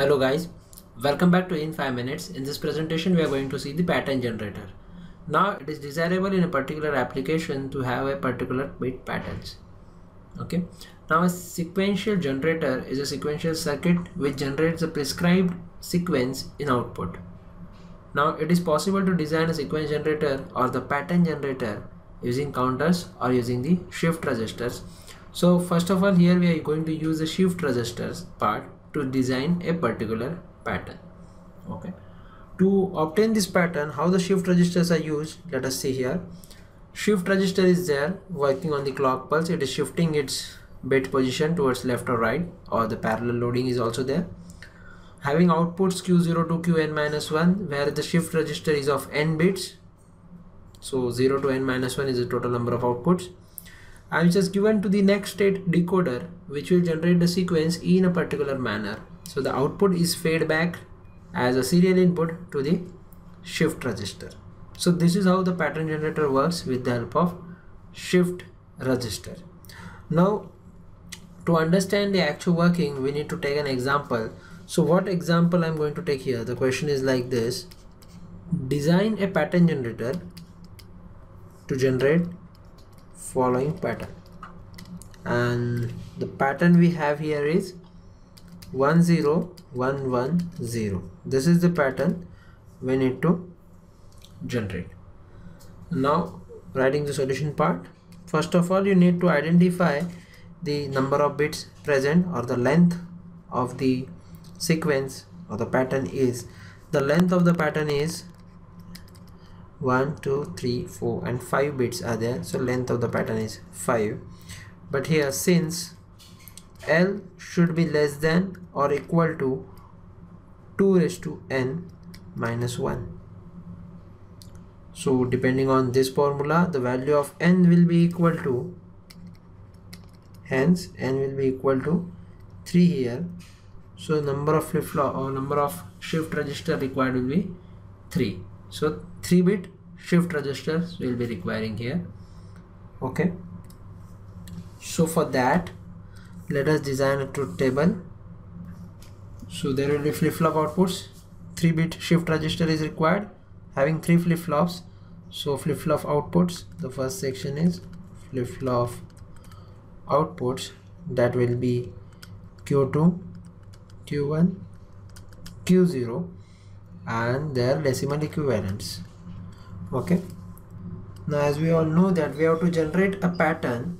Hello guys, welcome back to In 5 Minutes. In this presentation we are going to see the pattern generator. Now it is desirable in a particular application to have a particular bit patterns. Okay. Now a sequential generator is a sequential circuit which generates a prescribed sequence in output. Now it is possible to design a sequence generator or the pattern generator using counters or using the shift registers. So first of all here we are going to use the shift registers part to design a particular pattern okay? To obtain this pattern how the shift registers are used let us see here. Shift register is there working on the clock pulse. It is shifting its bit position towards left or right or the parallel loading is also there. Having outputs q0 to qn minus 1 where the shift register is of n bits. So 0 to n minus 1 is the total number of outputs and which is given to the next state decoder which will generate the sequence in a particular manner. So the output is fed back as a serial input to the shift register. So this is how the pattern generator works with the help of shift register. Now to understand the actual working we need to take an example. So what example I'm going to take here? The question is like this. Design a pattern generator to generate following pattern. And the pattern we have here is 10110 this is the pattern we need to generate. Now writing the solution part. First of all you need to identify the number of bits present or the length of the sequence or the pattern is. The length of the pattern is 1 2 3 4 and 5 bits are there. So length of the pattern is 5 but here since L should be less than or equal to 2 raised to n minus 1 so depending on this formula the value of n will be equal to hence n will be equal to 3 here. So number of flip-flop or number of shift register required will be 3 so 3 bit shift registers will be requiring here. Okay. So for that let us design a truth table. So there will be flip-flop outputs. 3 bit shift register is required. Having 3 flip-flops. So flip-flop outputs. The first section is flip-flop outputs. That will be q2 q1 q0 and their decimal equivalents okay. Now as we all know that we have to generate a pattern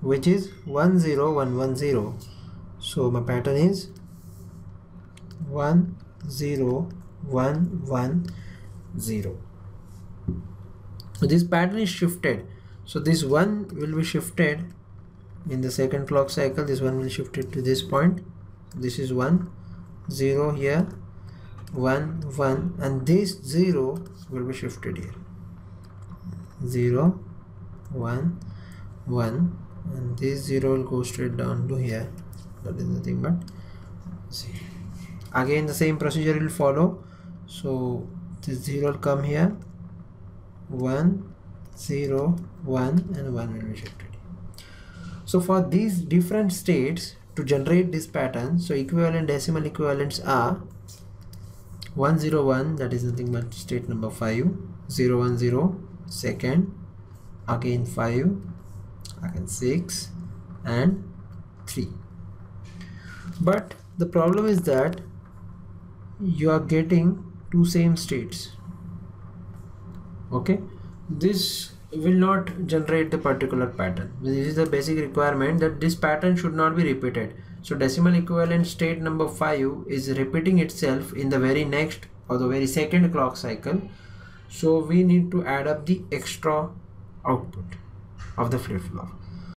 which is 10110 so my pattern is 10110 so this pattern is shifted. So this one will be shifted in the second clock cycle. This one will shift it to this point. This is one zero here 1 1 and this 0 will be shifted here. 0 1 1 and this 0 will go straight down to here. That is nothing but 0 again the same procedure will follow. So this 0 will come here. 1 0 1 and 1 will be shifted so for these different states to generate this pattern so equivalent decimal equivalents are 101 that is nothing but state number 5 010 second. Again 5 again 6 and 3 but the problem is that you are getting two same states. Okay? This will not generate the particular pattern. This is the basic requirement that this pattern should not be repeated so decimal equivalent state number 5 is repeating itself in the very next or the very second clock cycle. So we need to add up the extra output of the flip-flop.